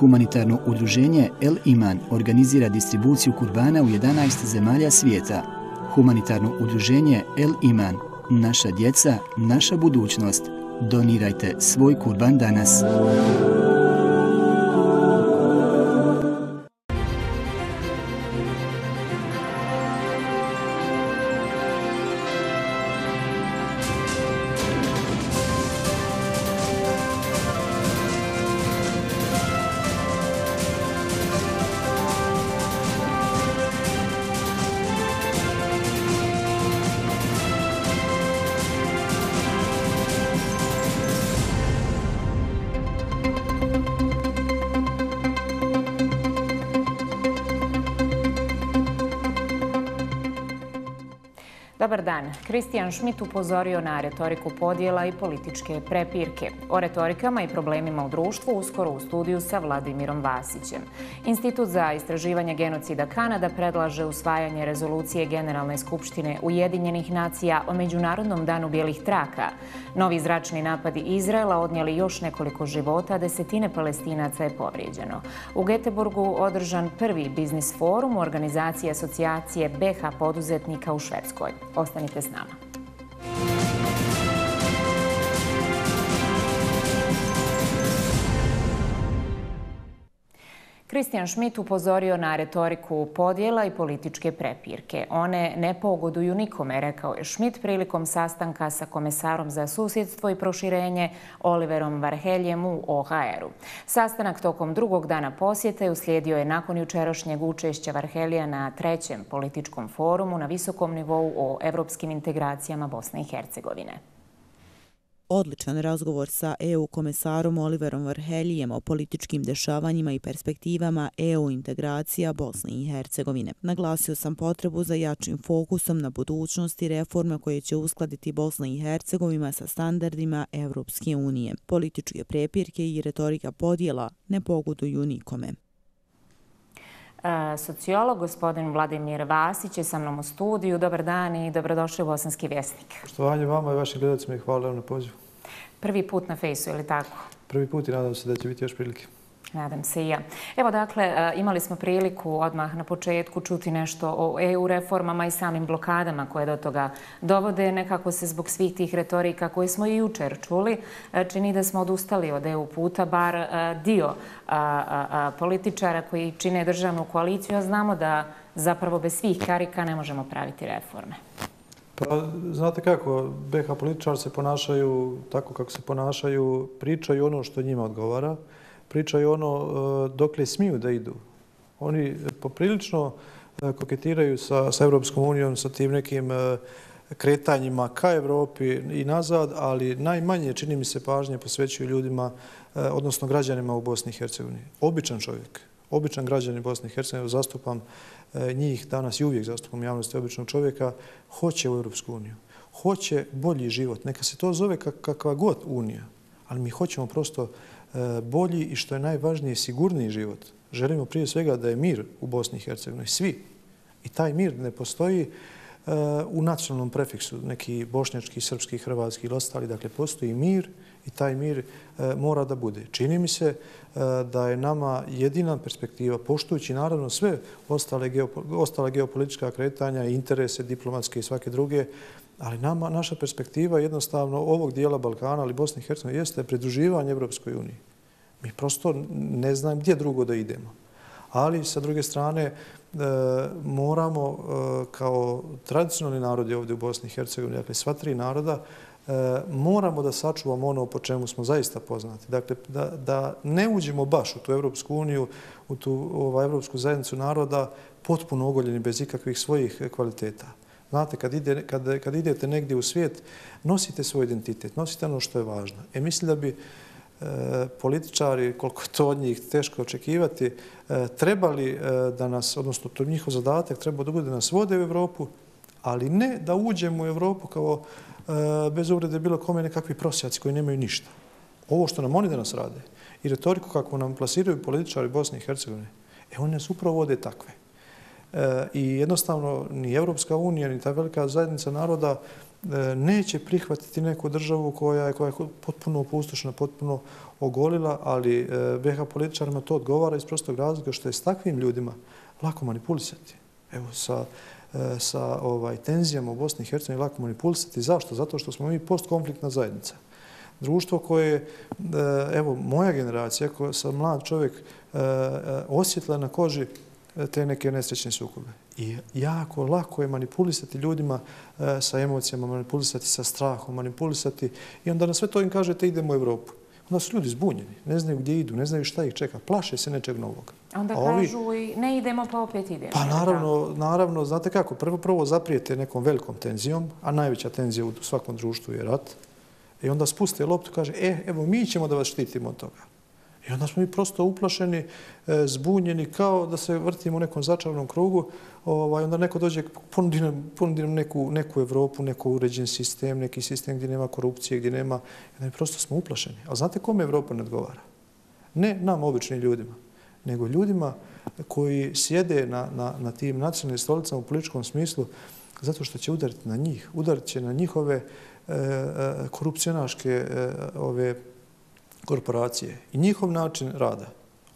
Humanitarno udruženje El Iman organizira distribuciju kurbana u 11 zemalja svijeta. Humanitarno udruženje El Iman, naša djeca, naša budućnost. Donirajte svoj kurban danas. Kristijan Schmidt upozorio na retoriku podjela i političke prepirke. O retorikama i problemima u društvu uskoro u studiju sa Vladimirom Vasićem. Institut za istraživanje genocida Kanada predlaže usvajanje rezolucije Generalne skupštine Ujedinjenih nacija o Međunarodnom danu bijelih traka. Novi zračni napadi Izraela odnijeli još nekoliko života, desetine palestinaca je povrijeđeno. U Geteborgu održan prvi biznis forum u organizaciji asocijacije BH poduzetnika u Švedskoj. Ostanite s nama. Kristijan Šmit upozorio na retoriku podjela i političke prepirke. One ne pogoduju nikome, rekao je Šmit prilikom sastanka sa komesarom za susjedstvo i proširenje Oliverom Varheljem u OHR-u. Sastanak tokom drugog dana posjete uslijedio je nakon jučerošnjeg učešća Varhelija na trećem političkom forumu na visokom nivou o evropskim integracijama Bosne i Hercegovine odličan razgovor sa EU komesarom Oliverom Varheljijem o političkim dešavanjima i perspektivama EU integracija Bosne i Hercegovine. Naglasio sam potrebu za jačim fokusom na budućnost i reforme koje će uskladiti Bosna i Hercegovina sa standardima Evropske unije. Političke prepirke i retorika podjela ne pogoduju nikome. Sociolog, gospodin Vladimir Vasić je sa mnom u studiju. Dobar dan i dobrodošli u Bosanski vjesnik. Poštovanje vama i vašim gledacima i hvala vam na pozivu. Prvi put na fejsu, ili tako? Prvi put i nadam se da će biti još prilike. Nadam se i ja. Evo dakle, e, imali smo priliku odmah na početku čuti nešto o EU reformama i samim blokadama koje do toga dovode. Nekako se zbog svih tih retorika koje smo i jučer čuli, e, čini da smo odustali od EU puta, bar e, dio političara koji čine državnu koaliciju, a znamo da zapravo bez svih karika ne možemo praviti reforme. Pa, znate kako, BH političar se ponašaju tako kako se ponašaju, pričaju ono što njima odgovara, pričaju ono e, dokle dok li smiju da idu. Oni poprilično e, koketiraju sa, sa Evropskom unijom, sa tim nekim e, kretanjima ka Evropi i nazad, ali najmanje, čini mi se, pažnje posvećuju ljudima, odnosno građanima u Bosni i Hercegovini. Običan čovjek, običan građan Bosne i Hercegovine, zastupam njih danas i uvijek zastupom javnosti običnog čovjeka, hoće u Evropsku uniju. Hoće bolji život. Neka se to zove kakva god unija. Ali mi hoćemo prosto E, bolji i što je najvažnije, sigurniji život. Želimo prije svega da je mir u Bosni i Hercegovini. Svi. I taj mir ne postoji e, u nacionalnom prefiksu, neki bošnjački, srpski, hrvatski ili ostali. Dakle, postoji mir i taj mir e, mora da bude. Čini mi se da je nama jedina perspektiva, poštujući naravno sve ostale geopolitička kretanja, interese diplomatske i svake druge, ali nama, naša perspektiva jednostavno ovog dijela Balkana ali Bosne i Hercegovine jeste pridruživanje Evropskoj uniji. Mi prosto ne znam gdje drugo da idemo. Ali, sa druge strane, e, moramo e, kao tradicionalni narodi ovdje u Bosni i Hercegovini, dakle sva tri naroda, e, moramo da sačuvamo ono po čemu smo zaista poznati. Dakle, da, da ne uđemo baš u tu Evropsku uniju, u tu ova, Evropsku zajednicu naroda potpuno ogoljeni bez ikakvih svojih kvaliteta. Znate, kad, ide, kad, kad idete negdje u svijet, nosite svoj identitet, nosite ono što je važno. E, mislim da bi e, političari, koliko to od njih teško očekivati, e, trebali e, da nas, odnosno to njihov zadatak, treba da bude nas vode u Evropu, ali ne da uđemo u Evropu kao e, bez uvrede bilo kome nekakvi prosjaci koji nemaju ništa. Ovo što nam oni danas rade i retoriku kako nam plasiraju političari Bosne i Hercegovine, e oni nas upravo vode takve. E, I jednostavno ni Evropska unija, ni ta velika zajednica naroda e, neće prihvatiti neku državu koja je, koja je potpuno opustošena, potpuno ogolila, ali e, BH političarima to odgovara iz prostog razloga što je s takvim ljudima lako manipulisati. Evo, sa, sa ovaj, tenzijama u Bosni i Hercegovini lako manipulisati. Zašto? Zato što smo mi postkonfliktna zajednica društvo koje, evo, moja generacija, koja sam mlad čovjek, osjetila na koži te neke nesrećne sukobe. I jako lako je manipulisati ljudima sa emocijama, manipulisati sa strahom, manipulisati i onda na sve to im kažete idemo u Evropu. Onda su ljudi zbunjeni, ne znaju gdje idu, ne znaju šta ih čeka, plaše se nečeg novog. Onda kažu i ne idemo pa opet idemo. Pa naravno, naravno, znate kako, prvo prvo zaprijete nekom velikom tenzijom, a najveća tenzija u svakom društvu je rat, I onda spuste loptu i kaže, e, evo, mi ćemo da vas štitimo od toga. I onda smo mi prosto uplašeni, e, zbunjeni, kao da se vrtimo u nekom začarnom krugu. Ovaj, onda neko dođe, ponudi nam, ponudi nam neku, neku Evropu, neku uređen sistem, neki sistem gdje nema korupcije, gdje nema... Onda mi prosto smo uplašeni. A znate kome Evropa ne odgovara? Ne nam, običnim ljudima, nego ljudima koji sjede na, na, na tim nacionalnim stolicama u političkom smislu zato što će udariti na njih. Udarit će na njihove e, e korupcionaške e, ove korporacije i njihov način rada.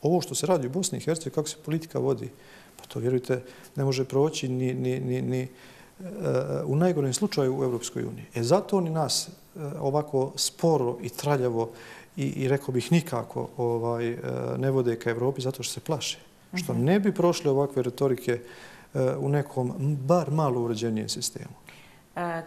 Ovo što se radi u Bosni i Hercegovini, kako se politika vodi, pa to vjerujte ne može proći ni, ni, ni, ni u najgorem slučaju u Evropskoj uniji. E zato oni nas ovako sporo i traljavo i, i rekao bih nikako ovaj, ne vode ka Evropi zato što se plaše. Što mhm. ne bi prošle ovakve retorike u nekom bar malo uređenijem sistemu.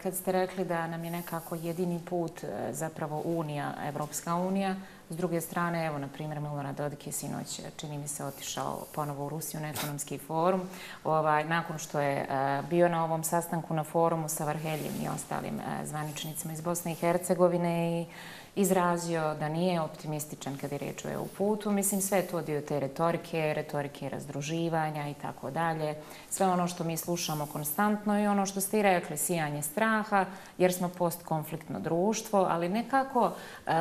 Kad ste rekli da nam je nekako jedini put e, zapravo Unija, Evropska Unija, s druge strane, evo, na primjer, Milorad Dodik je sinoć, e, čini mi se, otišao ponovo u Rusiju na ekonomski forum. Ovaj, nakon što je e, bio na ovom sastanku na forumu sa Varheljem i ostalim zvaničnicima iz Bosne i Hercegovine i izrazio da nije optimističan kad je reč o EU putu. Mislim, sve je to dio te retorike, retorike razdruživanja i tako dalje. Sve ono što mi slušamo konstantno i ono što ste i rekli, sijanje straha, jer smo postkonfliktno društvo, ali nekako e,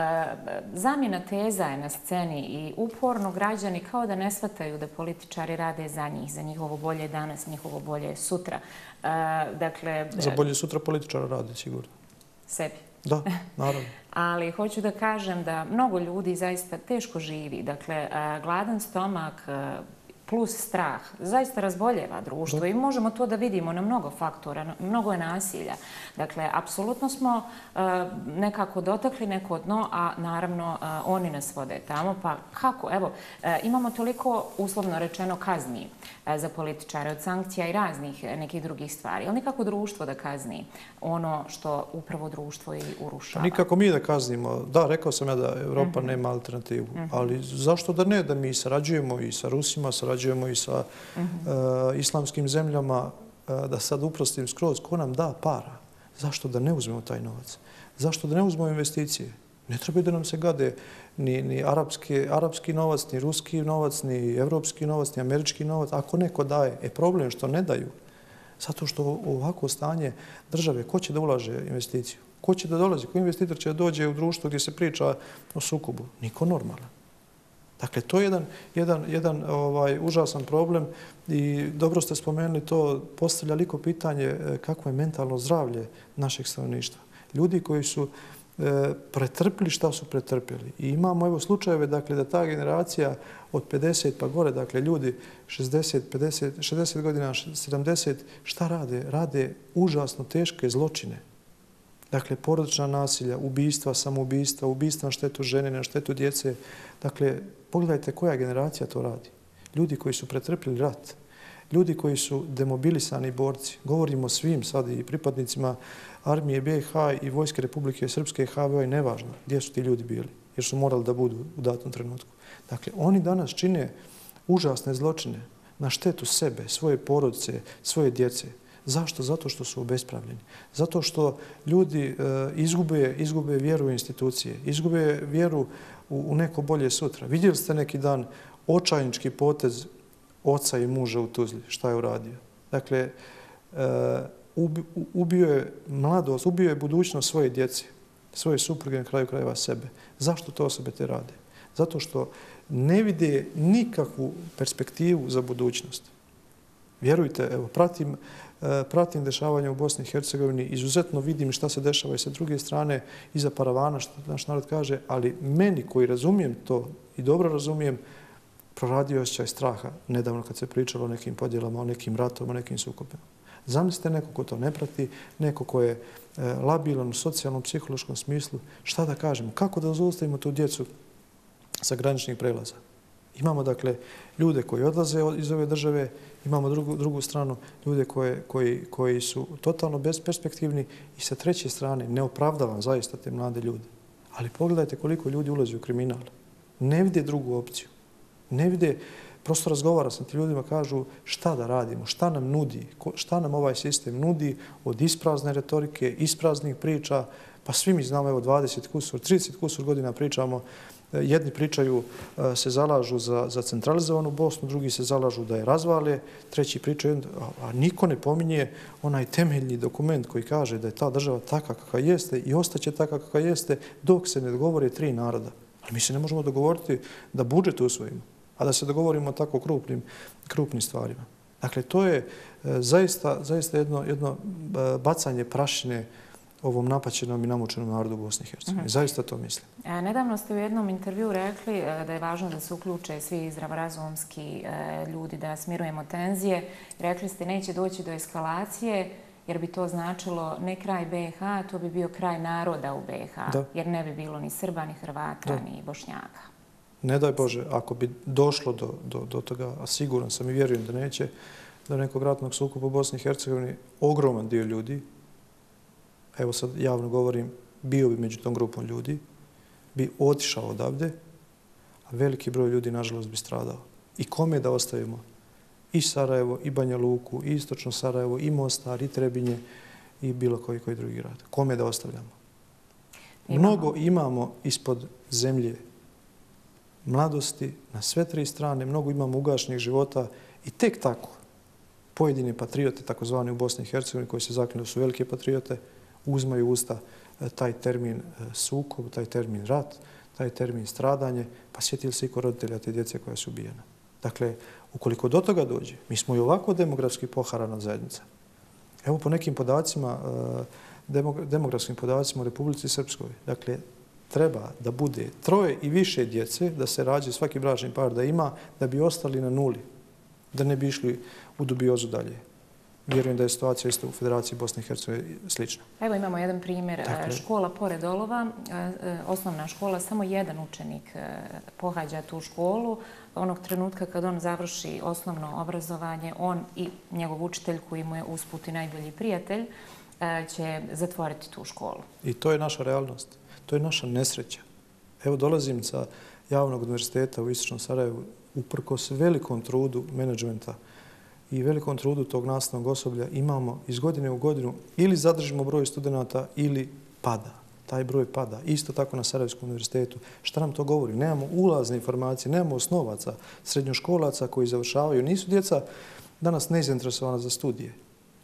zamjena teza je na sceni i uporno građani kao da ne shvataju da političari rade za njih, za njihovo bolje danas, njihovo bolje sutra. E, dakle, za bolje sutra političara rade, sigurno. Sebi. Da, naravno. Ali hoću da kažem da mnogo ljudi zaista teško živi. Dakle, eh, gladan stomak, eh, plus strah zaista razboljeva društvo i možemo to da vidimo na mnogo faktora, mnogo je nasilja. Dakle, apsolutno smo e, nekako dotakli neko dno, a naravno e, oni nas vode tamo. Pa kako? Evo, e, imamo toliko uslovno rečeno kazni za političare od sankcija i raznih nekih drugih stvari. Ali nikako društvo da kazni ono što upravo društvo i urušava. Nikako mi da kaznimo. Da, rekao sam ja da Evropa mhm. nema alternativu. Mhm. Ali zašto da ne? Da mi sarađujemo i sa Rusima, sarađujemo sarađujemo i sa uh, islamskim zemljama, uh, da sad uprostim skroz, ko nam da para? Zašto da ne uzmemo taj novac? Zašto da ne uzmemo investicije? Ne treba da nam se gade ni, ni arapski, arapski novac, ni ruski novac, ni evropski novac, ni američki novac. Ako neko daje, je problem što ne daju. Zato što u ovako stanje države, ko će da ulaže investiciju? Ko će da dolazi? Ko investitor će da dođe u društvo gdje se priča o sukobu? Niko normalan. Dakle, to je jedan, jedan, jedan ovaj, užasan problem i dobro ste spomenuli to, postavlja liko pitanje e, kako je mentalno zdravlje našeg stanovništva. Ljudi koji su e, pretrpili šta su pretrpili. I imamo evo slučajeve dakle, da ta generacija od 50 pa gore, dakle ljudi 60, 50, 60 godina, 70, šta rade? Rade užasno teške zločine. Dakle, porodična nasilja, ubijstva, samoubistva, ubijstva na štetu žene, na štetu djece. Dakle, Pogledajte koja generacija to radi. Ljudi koji su pretrpili rat, ljudi koji su demobilisani borci, govorimo svim sad i pripadnicima armije BiH i Vojske Republike Srpske HVO i nevažno gdje su ti ljudi bili, jer su morali da budu u datom trenutku. Dakle, oni danas čine užasne zločine na štetu sebe, svoje porodice, svoje djece. Zašto? Zato što su obespravljeni. Zato što ljudi e, izgube, izgube vjeru u institucije, izgube vjeru u, u neko bolje sutra. Vidjeli ste neki dan očajnički potez oca i muža u Tuzli, šta je uradio. Dakle, e, ubio je mladost, ubio je budućnost svoje djece, svoje supruge na kraju krajeva sebe. Zašto to osobe te rade? Zato što ne vide nikakvu perspektivu za budućnost. Vjerujte, evo, pratim, E, pratim dešavanja u Bosni i Hercegovini, izuzetno vidim šta se dešava i sa druge strane, iza paravana, što naš narod kaže, ali meni koji razumijem to i dobro razumijem, proradio osjećaj straha nedavno kad se pričalo o nekim podjelama, o nekim ratom, o nekim sukobima. Zamislite neko ko to ne prati, neko ko je e, labilan u socijalnom, psihološkom smislu, šta da kažemo, kako da zaustavimo tu djecu sa graničnih prelaza. Imamo dakle ljude koji odlaze iz ove države, imamo drugu, drugu stranu ljude koje, koji, koji su totalno besperspektivni i sa treće strane ne opravdavam zaista te mlade ljude. Ali pogledajte koliko ljudi ulazi u kriminal. Ne vide drugu opciju. Ne vide, prosto razgovara sa ti ljudima, kažu šta da radimo, šta nam nudi, šta nam ovaj sistem nudi od isprazne retorike, ispraznih priča, pa svi mi znamo, evo 20 kusur, 30 kusur godina pričamo Eh, jedni pričaju eh, se zalažu za, za centralizovanu Bosnu, drugi se zalažu da je razvale, treći pričaju, a niko ne pominje onaj temeljni dokument koji kaže da je ta država taka kakva jeste i ostaće taka kakva jeste dok se ne dogovore tri naroda. Ali mi se ne možemo dogovoriti da budžet usvojimo, a da se dogovorimo o tako krupnim, krupnim stvarima. Dakle, to je eh, zaista, zaista jedno, jedno bacanje prašine ovom napaćenom i namučenom narodu u Bosni i Hercegovini. Mhm. Zaista to mislim. E, nedavno ste u jednom intervju rekli e, da je važno da se uključe svi zdravorazumski e, ljudi, da smirujemo tenzije. Rekli ste neće doći do eskalacije jer bi to značilo ne kraj BiH, to bi bio kraj naroda u BiH, jer ne bi bilo ni Srba, ni Hrvata, ni Bošnjaka. Ne daj Bože, ako bi došlo do, do, do toga, a siguran sam i vjerujem da neće, do nekog ratnog sukupa u Bosni i Hercegovini, ogroman dio ljudi, evo sad javno govorim, bio bi među tom grupom ljudi, bi otišao odavde, a veliki broj ljudi, nažalost, bi stradao. I kome da ostavimo? I Sarajevo, i Banja Luku, i Istočno Sarajevo, i Mostar, i Trebinje, i bilo koji koji drugi grad. Kome da ostavljamo? Mnogo imamo ispod zemlje mladosti na sve tri strane, mnogo imamo ugašnjih života i tek tako pojedine patriote, takozvani u Bosni i Hercegovini, koji se zakljeno su velike patriote, uzmaju usta e, taj termin e, sukob, taj termin rat, taj termin stradanje, pa sjetili se i ko roditelja te djece koja su ubijena. Dakle, ukoliko do toga dođe, mi smo i ovako demografski poharana zajednica. Evo po nekim podacima, e, demografskim podacima u Republici Srpskoj, dakle, treba da bude troje i više djece, da se rađe svaki bračni par da ima, da bi ostali na nuli, da ne bi išli u dubiozu dalje vjerujem da je situacija isto u Federaciji Bosne i Hercegovine slična. Evo imamo jedan primjer. Dakle, škola pored Olova, e, e, osnovna škola, samo jedan učenik e, pohađa tu školu. Onog trenutka kad on završi osnovno obrazovanje, on i njegov učitelj koji mu je usput i najbolji prijatelj će zatvoriti tu školu. I to je naša realnost. To je naša nesreća. Evo dolazim sa javnog univerziteta u Istočnom Sarajevu uprkos velikom trudu menadžmenta i velikom trudu tog nastavnog osoblja imamo iz godine u godinu ili zadržimo broj studenta ili pada. Taj broj pada. Isto tako na Sarajevskom univerzitetu. Šta nam to govori? Nemamo ulazne informacije, nemamo osnovaca srednjoškolaca koji završavaju. Nisu djeca danas neizinteresovana za studije,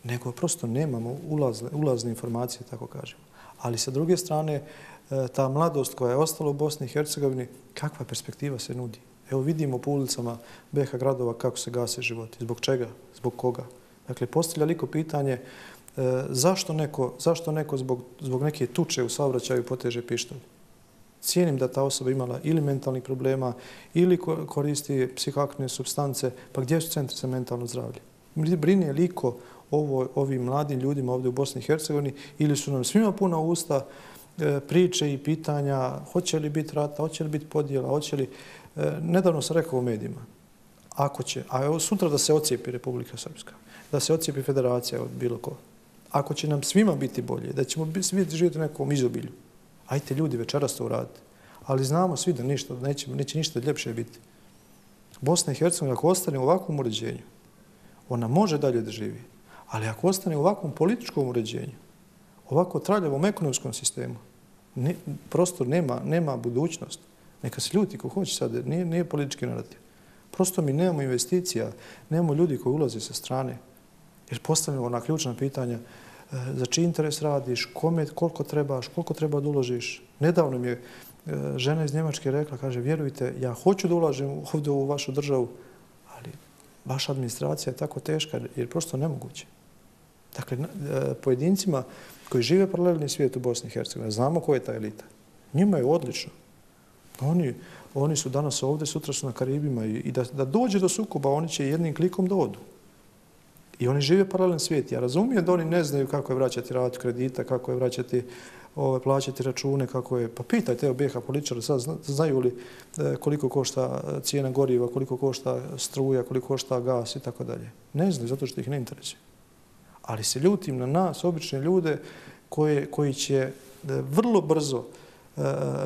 nego prosto nemamo ulazne, ulazne informacije, tako kažemo. Ali sa druge strane, e, ta mladost koja je ostala u Bosni i Hercegovini, kakva perspektiva se nudi? Evo vidimo po ulicama BH gradova kako se gase životi. Zbog čega? Zbog koga? Dakle, postavlja liko pitanje e, zašto neko, zašto neko zbog, zbog neke tuče u saobraćaju poteže pištolj? Cijenim da ta osoba imala ili mentalnih problema ili koristi psihoaktivne substance, pa gdje su centri za mentalno zdravlje? Brine liko ovo, ovim mladim ljudima ovdje u Bosni i Hercegovini ili su nam svima puna usta e, priče i pitanja hoće li biti rata, hoće li biti podjela, hoće li... E, nedavno sam rekao u medijima, ako će, a evo sutra da se ocijepi Republika Srpska, da se ocijepi federacija od bilo ko, ako će nam svima biti bolje, da ćemo svi živjeti u nekom izobilju, ajte ljudi večeras to uraditi. Ali znamo svi da ništa, neće, neće ništa ljepše biti. Bosna i Hercegovina, ako ostane u ovakvom uređenju, ona može dalje da živi. Ali ako ostane u ovakvom političkom uređenju, ovako traljavom ekonomskom sistemu, ne, prosto nema, nema budućnost. Neka se ljuti ko hoće sad, nije, nije politički narativ. Prosto mi nemamo investicija, nemamo ljudi koji ulaze sa strane. Jer postavljamo ona ključna pitanja e, za čiji interes radiš, kome, koliko trebaš, koliko treba da uložiš. Nedavno mi je e, žena iz Njemačke rekla, kaže, vjerujte, ja hoću da ulažem ovdje u vašu državu, ali vaša administracija je tako teška jer prosto nemoguće. Dakle, e, pojedincima koji žive paralelni svijet u Bosni i Hercegovini, znamo ko je ta elita. Njima je odlično. Pa oni, oni su danas ovdje, sutra su na Karibima i da, da dođe do sukoba, oni će jednim klikom da odu. I oni žive paralelni svijet. Ja razumijem da oni ne znaju kako je vraćati ratu kredita, kako je vraćati ove, plaćati račune, kako je... Pa pitajte, evo, BH političara, sad znaju li e, koliko košta e, cijena goriva, koliko košta struja, koliko košta gas i tako dalje. Ne znaju, zato što ih ne interesuje. Ali se ljutim na nas, obične ljude, koje, koji će e, vrlo brzo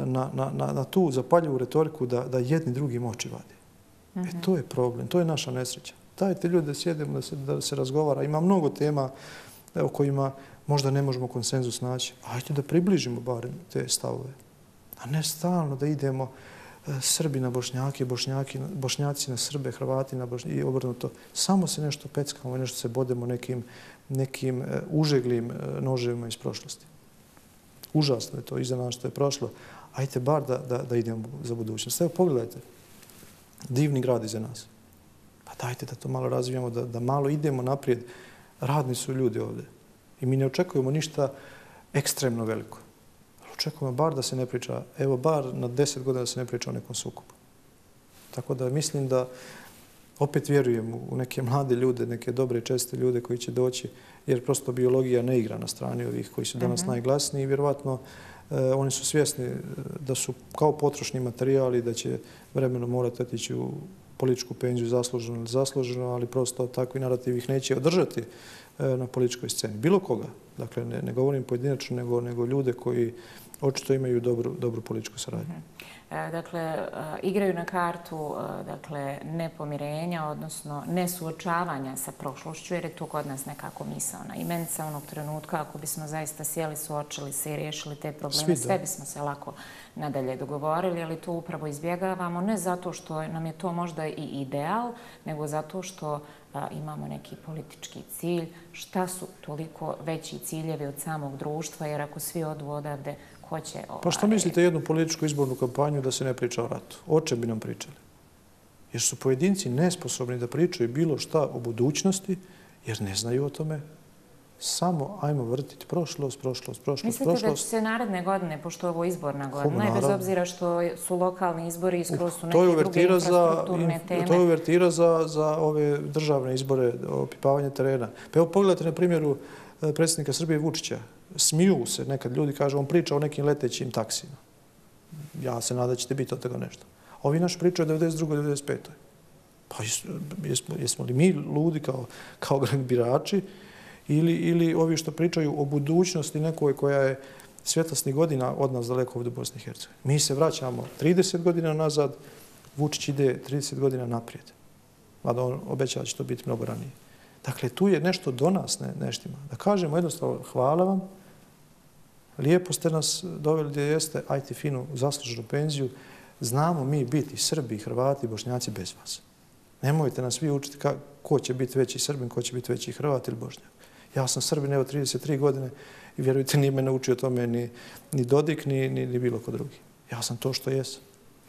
na, na, na, na tu zapaljivu retoriku da, da jedni drugi moći vadi. Mm -hmm. E, to je problem, to je naša nesreća. Dajte ljude da sjedemo, da se, da se razgovara. Ima mnogo tema o kojima možda ne možemo konsenzus naći. Ajde da približimo barem te stavove. A ne stalno da idemo e, Srbi na Bošnjaki, Bošnjaki, Bošnjaci na Srbe, Hrvati na Bošnjaki i obrnuto. Samo se nešto peckamo, nešto se bodemo nekim, nekim e, užeglim e, noževima iz prošlosti. Užasno je to, iza nas što je prošlo. Ajde bar da, da, da idemo za budućnost. Evo pogledajte, divni grad iza nas. Pa dajte da to malo razvijamo, da, da malo idemo naprijed. Radni su ljudi ovdje. I mi ne očekujemo ništa ekstremno veliko. Ali očekujemo bar da se ne priča, evo bar na deset godina da se ne priča o nekom sukupu. Tako da mislim da opet vjerujem u neke mlade ljude, neke dobre česte ljude koji će doći, jer prosto biologija ne igra na strani ovih koji su danas mm -hmm. najglasniji i vjerovatno eh, oni su svjesni eh, da su kao potrošni materijali, da će vremeno morati otići u političku penziju zasluženo ili zasluženo, ali prosto takvi narativ ih neće održati E, na političkoj sceni. Bilo koga. Dakle, ne, ne govorim pojedinačno, nego, nego ljude koji očito imaju dobru, dobru političku saradnju. E, dakle, e, igraju na kartu dakle, nepomirenja, odnosno nesuočavanja sa prošlošću, jer je to kod nas nekako misalna imenca onog trenutka. Ako bismo zaista sjeli, suočili se i riješili te probleme, sve bismo se lako nadalje dogovorili, ali to upravo izbjegavamo ne zato što nam je to možda i ideal, nego zato što imamo neki politički cilj. Šta su toliko veći ciljevi od samog društva, jer ako svi odu odavde, ko će... Ovaj... Pa što mislite jednu političku izbornu kampanju da se ne priča o ratu? O čem bi nam pričali? Jer su pojedinci nesposobni da pričaju bilo šta o budućnosti, jer ne znaju o tome samo ajmo vrtiti prošlost, prošlost, prošlost, Mislite prošlost. Mislite da će se naredne godine, pošto ovo izborna godina, i bez obzira što su lokalni izbori i skroz su neke druge infrastrukturne teme. To je uvertira za, za ove državne izbore, opipavanje terena. Pa evo pogledajte na primjeru e, predsjednika Srbije Vučića. Smiju se nekad ljudi, kažu, on priča o nekim letećim taksima. Ja se nadam da ćete biti od toga nešto. Ovi naš priča o 92. 95. Pa jesmo, jesmo li mi ludi kao, kao birači, ili, ili ovi što pričaju o budućnosti nekoj koja je svjetlosnih godina od nas daleko ovdje u Bosni i Hercegovini. Mi se vraćamo 30 godina nazad, Vučić ide 30 godina naprijed. Mada on obećava da će to biti mnogo ranije. Dakle, tu je nešto do nas ne, neštima. Da kažemo jednostavno, hvala vam, lijepo ste nas doveli gdje jeste, ajte finu zasluženu penziju, znamo mi biti Srbi, Hrvati, Bošnjaci bez vas. Nemojte nas vi učiti ka, ko će biti veći Srbin, ko će biti veći Hrvat ili Bošnjak. Ja sam Srbin, evo 33 godine i vjerujte, nije me naučio tome ni, ni Dodik, ni, ni, ni bilo ko drugi. Ja sam to što jesam.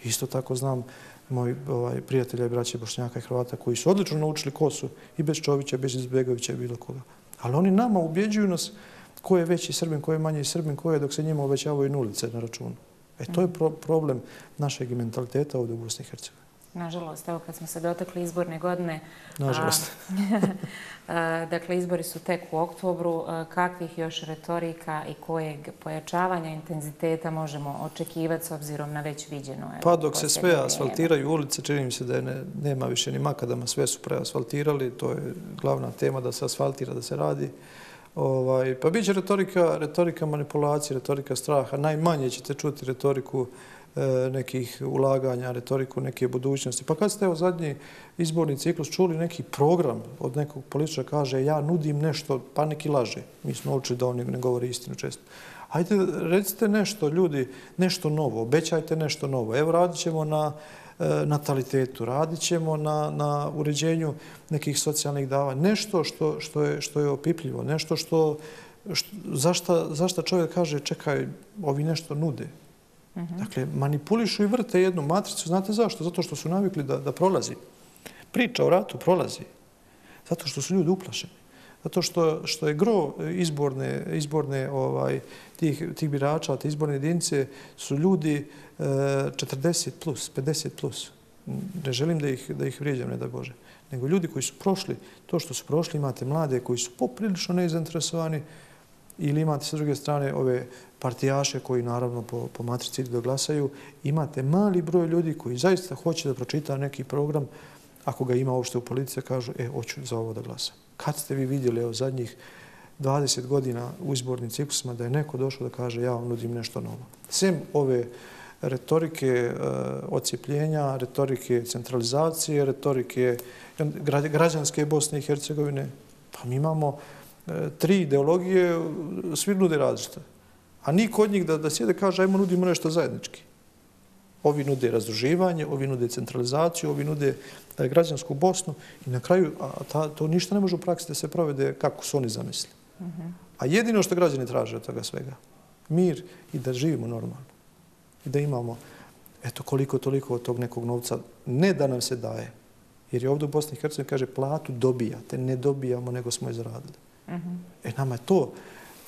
Isto tako znam moji ovaj, prijatelja i braće Bošnjaka i Hrvata koji su odlično naučili ko su i bez Čovića, bez Izbegovića i bilo koga. Ali oni nama ubjeđuju nas ko je veći Srbin, ko je manji Srbin, ko je dok se njima obećavaju nulice na računu. E to je pro problem našeg mentaliteta ovdje u Bosni i Hercegovini. Nažalost, evo kad smo se dotakli izborne godine... Nažalost. dakle, izbori su tek u oktobru. Kakvih još retorika i kojeg pojačavanja intenziteta možemo očekivati s obzirom na već viđeno? Pa dok se sve asfaltiraju ulice, čini mi se da ne, nema više ni makadama, sve su preasfaltirali. To je glavna tema da se asfaltira, da se radi. Ovaj, pa bit će retorika, retorika manipulacije, retorika straha. Najmanje ćete čuti retoriku E, nekih ulaganja, retoriku neke budućnosti. Pa kad ste evo zadnji izborni ciklus čuli neki program od nekog političara kaže ja nudim nešto, pa neki laže. Mi smo učili da oni ne govori istinu često. Hajde, recite nešto, ljudi, nešto novo, obećajte nešto novo. Evo, radit ćemo na natalitetu, radit ćemo na, na uređenju nekih socijalnih dava. Nešto što, što, je, što je opipljivo, nešto što, što zašta, zašta čovjek kaže čekaj, ovi nešto nude. Dakle, manipulišu i vrte jednu matricu. Znate zašto? Zato što su navikli da, da prolazi. priča o ratu prolazi. Zato što su ljudi uplašeni. Zato što, što je gro izborne, izborne ovaj, tih, tih birača, te izborne jedinice, su ljudi eh, 40 plus, 50 plus. Ne želim da ih, da ih vrijeđam, ne da Bože. Nego ljudi koji su prošli, to što su prošli, imate mlade koji su poprilično nezainteresovani ili imate sa druge strane ove partijaše koji naravno po, po matrici idu da glasaju. Imate mali broj ljudi koji zaista hoće da pročita neki program, ako ga ima uopšte u politice, kažu, e, hoću za ovo da glasam. Kad ste vi vidjeli evo, zadnjih 20 godina u izbornim ciklusima da je neko došao da kaže ja vam nudim nešto novo. Sem ove retorike e, uh, ocijepljenja, retorike centralizacije, retorike građanske Bosne i Hercegovine, pa mi imamo e, tri ideologije, svi nude različite. A niko od njih da, da sjede kaže ajmo nudimo nešto zajednički. Ovi nude razdruživanje, ovi nude centralizaciju, ovi nude e, građansku Bosnu i na kraju a, ta, to ništa ne može u praksi da se provede kako su oni zamislili. A jedino što građani traže od toga svega, mir i da živimo normalno. I da imamo, eto, koliko toliko od tog nekog novca, ne da nam se daje. Jer je ovdje u Bosni i Hercegovini kaže platu dobijate, ne dobijamo nego smo je zaradili. E, nama je to,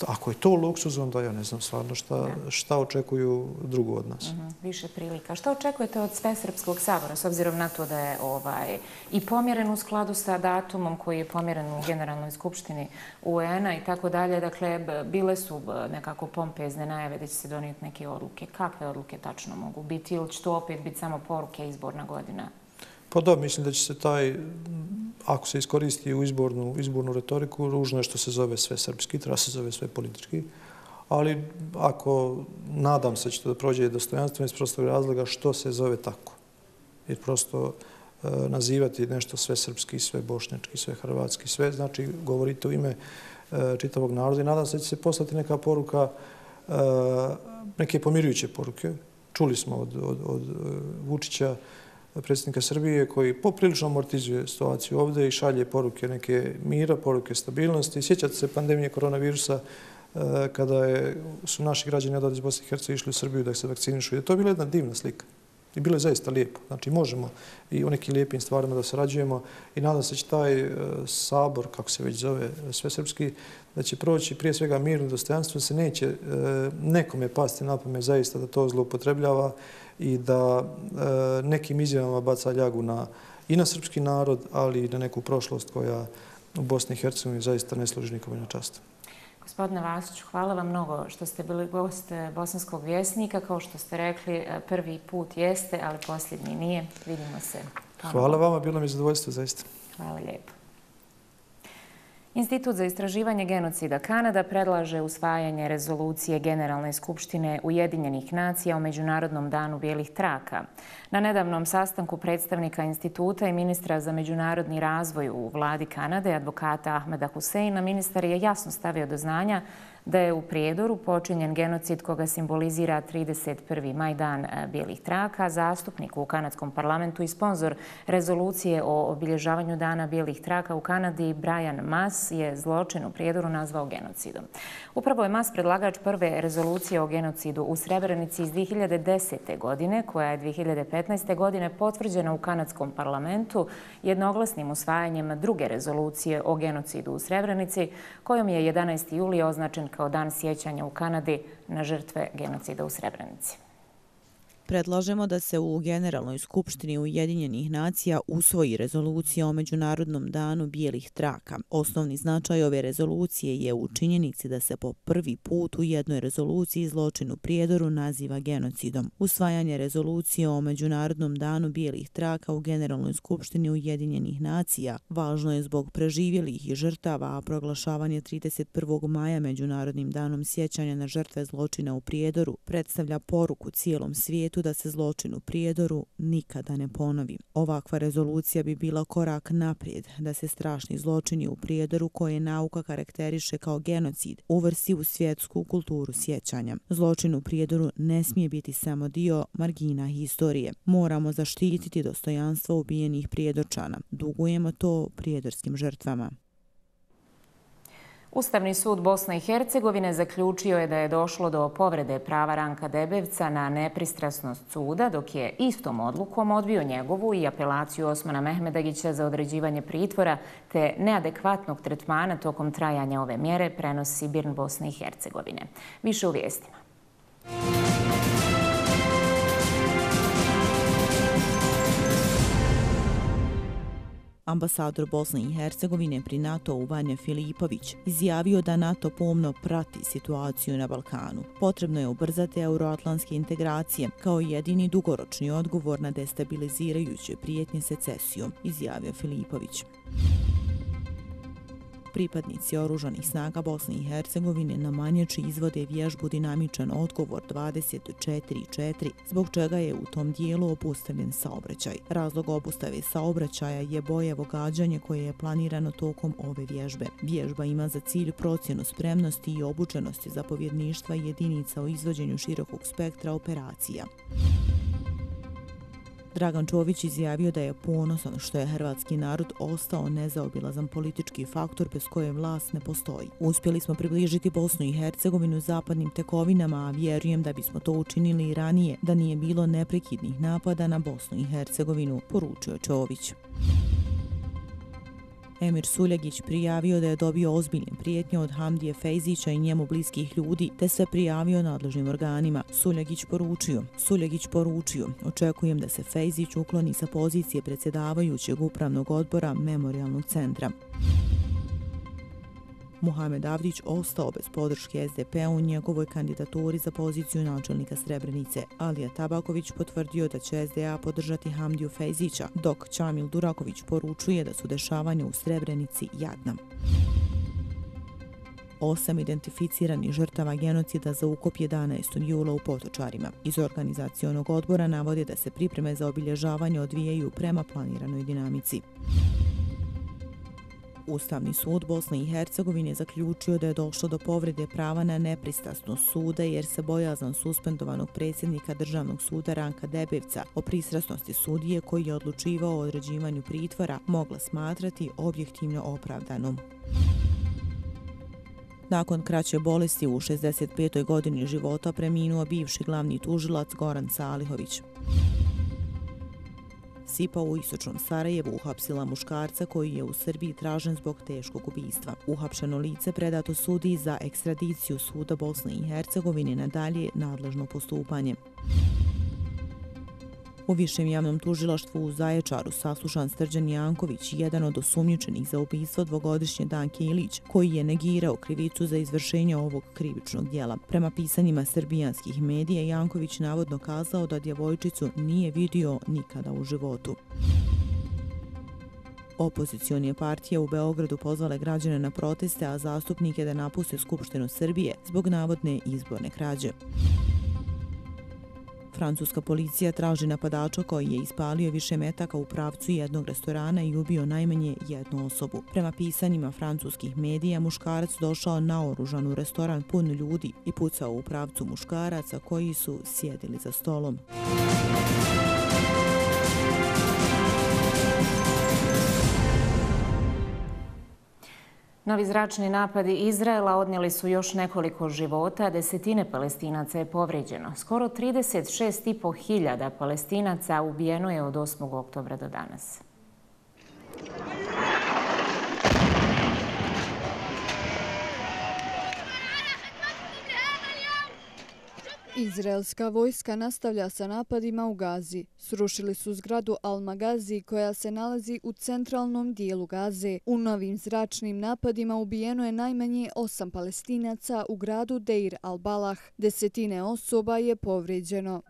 ako je to luksuz, onda ja ne znam stvarno šta, šta očekuju drugo od nas. Mhm, više prilika. Šta očekujete od sve Srpskog sabora, s obzirom na to da je ovaj, i pomjeren u skladu sa datumom koji je pomjeren u Generalnoj skupštini UN-a i tako dalje. Dakle, bile su nekako pompezne najave da će se donijeti neke odluke. Kakve odluke tačno mogu biti ili će to opet biti samo poruke izborna godina? Pa da, mislim da će se taj, ako se iskoristi u izbornu, izbornu retoriku, ružno je što se zove sve srpski, treba se zove sve politički. Ali ako nadam se će to da prođe dostojanstveno iz prostog razloga što se zove tako. Jer prosto e, nazivati nešto sve srpski, sve bošnjački, sve hrvatski, sve, znači govorite u ime e, čitavog naroda i nadam se da će se poslati neka poruka, e, neke pomirujuće poruke. Čuli smo od, od, od e, Vučića predsjednika Srbije koji poprilično amortizuje situaciju ovdje i šalje poruke neke mira, poruke stabilnosti. Sjećate se pandemije koronavirusa e, kada je, su naši građani od iz Bosne i Hercegovine išli u Srbiju da se vakcinišu. To je bila jedna divna slika. I bilo je zaista lijepo. Znači možemo i u nekim lijepim stvarima da sarađujemo i nadam se će taj e, sabor, kako se već zove, sve srpski, da će proći prije svega mirno dostojanstvo, se neće e, nekome pasti na pamet zaista da to zloupotrebljava i da e, nekim izjavama baca ljagu na, i na srpski narod, ali i na neku prošlost koja u Bosni i Hercegovini zaista ne služi nikome na čast. Gospodine Vasiću, hvala vam mnogo što ste bili gost Bosanskog vjesnika. Kao što ste rekli, e, prvi put jeste, ali posljednji nije. Vidimo se. Hvala vama, bilo mi zadovoljstvo zaista. Hvala lijepo. Institut za istraživanje genocida Kanada predlaže usvajanje rezolucije Generalne skupštine Ujedinjenih nacija o Međunarodnom danu bijelih traka. Na nedavnom sastanku predstavnika instituta i ministra za međunarodni razvoj u vladi Kanade, advokata Ahmeda Huseina, ministar je jasno stavio do znanja da je u Prijedoru počinjen genocid koga simbolizira 31. maj dan e, bijelih traka. Zastupnik u kanadskom parlamentu i sponsor rezolucije o obilježavanju dana bijelih traka u Kanadi, Brian Mass, je zločin u Prijedoru nazvao genocidom. Upravo je Mass predlagač prve rezolucije o genocidu u Srebrenici iz 2010. godine, koja je 2015. godine potvrđena u kanadskom parlamentu jednoglasnim usvajanjem druge rezolucije o genocidu u Srebrenici, kojom je 11. juli označen kao dan sjećanja u Kanadi na žrtve genocida u Srebrenici. Predlažemo da se u Generalnoj skupštini Ujedinjenih nacija usvoji rezolucija o Međunarodnom danu bijelih traka. Osnovni značaj ove rezolucije je u činjenici da se po prvi put u jednoj rezoluciji zločinu prijedoru naziva genocidom. Usvajanje rezolucije o Međunarodnom danu bijelih traka u Generalnoj skupštini Ujedinjenih nacija važno je zbog preživjelih i žrtava, a proglašavanje 31. maja Međunarodnim danom sjećanja na žrtve zločina u prijedoru predstavlja poruku cijelom svijetu da se zločin u Prijedoru nikada ne ponovi. Ovakva rezolucija bi bila korak naprijed da se strašni zločini u Prijedoru koje nauka karakteriše kao genocid uvrsi u svjetsku kulturu sjećanja. Zločin u Prijedoru ne smije biti samo dio margina historije. Moramo zaštititi dostojanstvo ubijenih prijedorčana. Dugujemo to prijedorskim žrtvama. Ustavni sud Bosne i Hercegovine zaključio je da je došlo do povrede prava Ranka Debevca na nepristrasnost suda, dok je istom odlukom odbio njegovu i apelaciju Osmana Mehmedagića za određivanje pritvora te neadekvatnog tretmana tokom trajanja ove mjere prenosi Birn Bosne i Hercegovine. Više u vijestima. Ambasador Bosne i Hercegovine pri NATO u Vanja Filipović izjavio da NATO pomno prati situaciju na Balkanu. Potrebno je ubrzati euroatlantske integracije kao jedini dugoročni odgovor na destabilizirajuće prijetnje secesijom, izjavio Filipović. Pripadnici oružanih snaga Bosne i Hercegovine na Manjači izvode vježbu dinamičan odgovor 24.4, zbog čega je u tom dijelu obustavljen saobraćaj. Razlog obustave saobraćaja je bojevo gađanje koje je planirano tokom ove vježbe. Vježba ima za cilj procjenu spremnosti i obučenosti zapovjedništva jedinica o izvođenju širokog spektra operacija. Dragan Čović izjavio da je ponosan što je hrvatski narod ostao nezaobilazan politički faktor bez koje vlast ne postoji. Uspjeli smo približiti Bosnu i Hercegovinu zapadnim tekovinama, a vjerujem da bismo to učinili i ranije da nije bilo neprekidnih napada na Bosnu i Hercegovinu, poručio Čović. Emir Suljagić prijavio da je dobio ozbiljne prijetnje od Hamdije Fejzića i njemu bliskih ljudi, te se prijavio nadležnim organima. Suljagić poručio. Suljagić poručio. Očekujem da se Fejzić ukloni sa pozicije predsjedavajućeg upravnog odbora Memorialnog centra. Muhamed Avdić ostao bez podrške SDP p-a u njegovoj kandidaturi za poziciju načelnika Srebrenice. Alija Tabaković potvrdio da će SDA podržati Hamdiju Fejzića, dok Čamil Duraković poručuje da su dešavanja u Srebrenici jadna. Osam identificiranih žrtava genocida za ukop 11. jula u Potočarima. Iz organizacijonog odbora navode da se pripreme za obilježavanje odvijaju prema planiranoj dinamici. Ustavni sud Bosne i Hercegovine zaključio da je došlo do povrede prava na nepristasnost suda jer se bojazan suspendovanog predsjednika Državnog suda Ranka Debevca o pristrasnosti sudije koji je odlučivao o određivanju pritvora mogla smatrati objektivno opravdanom. Nakon kraće bolesti u 65. godini života preminuo bivši glavni tužilac Goran Salihović. Sipa u istočnom Sarajevu uhapsila muškarca koji je u Srbiji tražen zbog teškog ubistva. Uhapšeno lice predato sudi za ekstradiciju suda Bosne i Hercegovine nadalje nadležno postupanje. U višem javnom tužilaštvu u Zaječaru saslušan Srđan Janković, jedan od osumnjičenih za ubijstvo dvogodišnje Danke Ilić, koji je negirao krivicu za izvršenje ovog krivičnog dijela. Prema pisanjima srbijanskih medija, Janković navodno kazao da djevojčicu nije vidio nikada u životu. Opozicionije partije u Beogradu pozvale građane na proteste, a zastupnike da napuste Skupštinu Srbije zbog navodne izborne krađe. Francuska policija traži napadača koji je ispalio više metaka u pravcu jednog restorana i ubio najmanje jednu osobu. Prema pisanjima francuskih medija, muškarac došao na oružan u restoran pun ljudi i pucao u pravcu muškaraca koji su sjedili za stolom. Novi zračni napadi Izraela odnijeli su još nekoliko života, desetine palestinaca je povrijeđeno. Skoro 36,5 hiljada palestinaca ubijeno je od 8. oktobra do danas. Izraelska vojska nastavlja sa napadima u Gazi. Srušili su zgradu Al-Magazi koja se nalazi u centralnom dijelu Gaze. U novim zračnim napadima ubijeno je najmanje osam palestinaca u gradu Deir al-Balah. Desetine osoba je povređeno.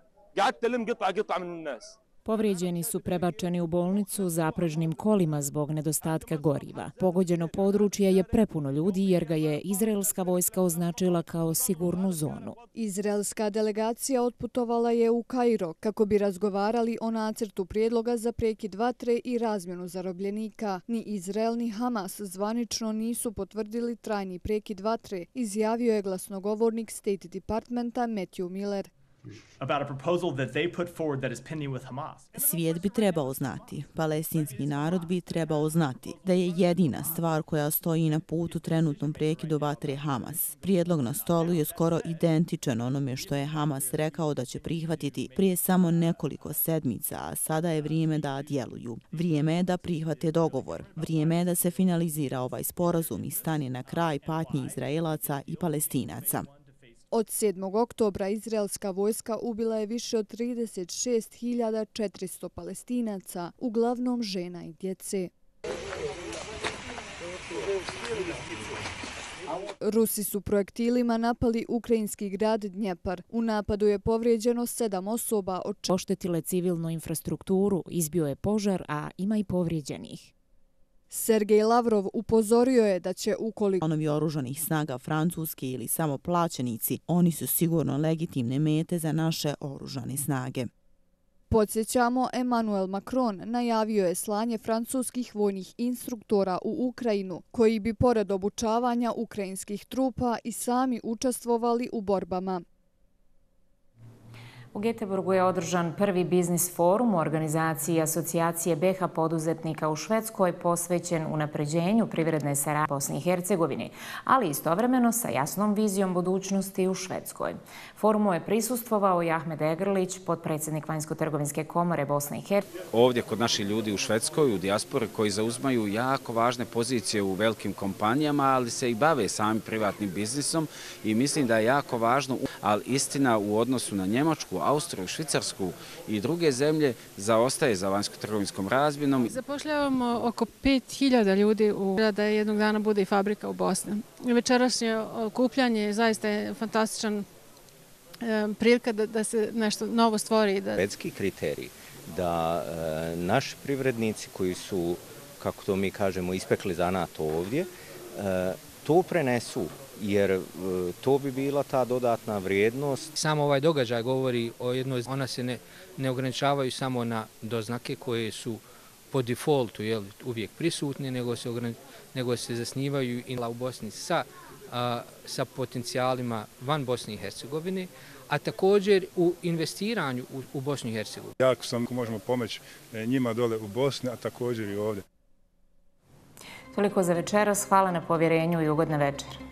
Povrijeđeni su prebačeni u bolnicu zapražnim kolima zbog nedostatka goriva. Pogođeno područje je prepuno ljudi jer ga je izraelska vojska označila kao sigurnu zonu. Izraelska delegacija otputovala je u Kairo kako bi razgovarali o nacrtu prijedloga za prekid vatre i razmjenu zarobljenika. Ni Izrael ni Hamas zvanično nisu potvrdili trajni prekid vatre, izjavio je glasnogovornik State Departmenta Matthew Miller about a proposal that they put forward that is with Hamas. Svijet bi trebao znati, palestinski narod bi trebao znati da je jedina stvar koja stoji na putu trenutnom prekidu vatre Hamas. Prijedlog na stolu je skoro identičan onome što je Hamas rekao da će prihvatiti prije samo nekoliko sedmica, a sada je vrijeme da djeluju. Vrijeme je da prihvate dogovor. Vrijeme je da se finalizira ovaj sporazum i stane na kraj patnji Izraelaca i Palestinaca. Od 7. oktobra izraelska vojska ubila je više od 36.400 palestinaca, uglavnom žena i djece. Rusi su projektilima napali ukrajinski grad Dnjepar. U napadu je povrijeđeno sedam osoba. Oštetile civilnu infrastrukturu, izbio je požar, a ima i povrijeđenih. Sergej Lavrov upozorio je da će ukoliko onovi oružanih snaga Francuske ili samo plaćenici, oni su sigurno legitimne mete za naše oružane snage. Podsjećamo, Emmanuel Macron najavio je slanje francuskih vojnih instruktora u Ukrajinu, koji bi pored obučavanja ukrajinskih trupa i sami učestvovali u borbama. U Geteborgu je održan prvi biznis forum u organizaciji Asocijacije BH poduzetnika u Švedskoj posvećen unapređenju privredne saradnje Bosni i Hercegovini, ali istovremeno sa jasnom vizijom budućnosti u Švedskoj. Forumu je prisustvovao i Ahmed Egrlić, podpredsjednik Vanjsko-trgovinske komore Bosne i Hercegovine. Ovdje kod naših ljudi u Švedskoj, u dijaspore, koji zauzmaju jako važne pozicije u velikim kompanijama, ali se i bave samim privatnim biznisom i mislim da je jako važno, ali istina u odnosu na Njemačku, Austriju, Švicarsku i druge zemlje zaostaje za vanjsko-trgovinskom razbinom. Zapošljavamo oko 5000 ljudi u da jednog dana bude i fabrika u Bosni. Večerašnje okupljanje zaista je fantastičan prilika da, da se nešto novo stvori. Da... Švedski kriterij da e, naši privrednici koji su, kako to mi kažemo, ispekli zanat ovdje, e, to prenesu jer e, to bi bila ta dodatna vrijednost. Samo ovaj događaj govori o jednoj, ona se ne, ne ograničavaju samo na doznake koje su po defaultu jel, uvijek prisutne, nego se, nego se zasnivaju i u Bosni sa, a, sa potencijalima van Bosne i Hercegovine, a također u investiranju u, u Bosni i Hercegovini. Jako sam možemo pomoći e, njima dole u Bosni, a također i ovdje. Toliko za večeras. Hvala na povjerenju i ugodne večer.